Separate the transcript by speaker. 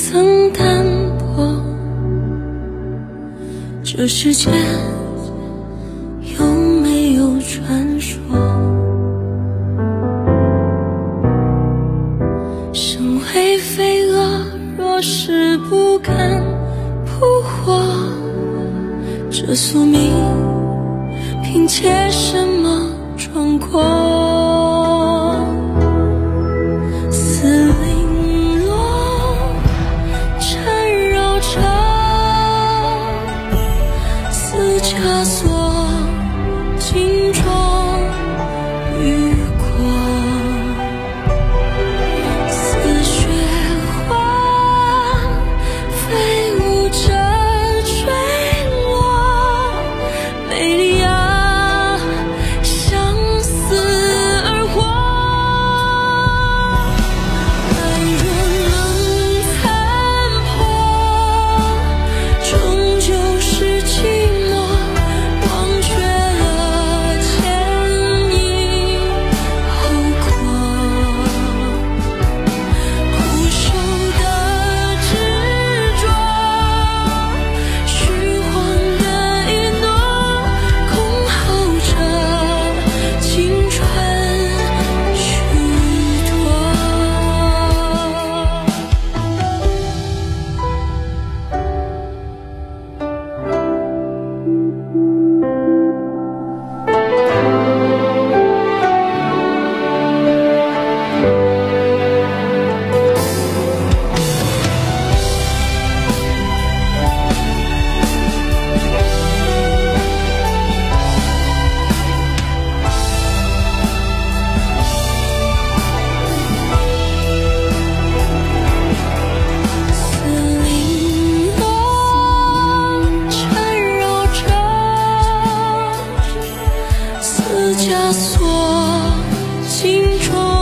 Speaker 1: 曾淡薄这世间，有没有传说？身为飞蛾，若是不敢扑火，这宿命凭借什么？的枷锁心中依枷锁心中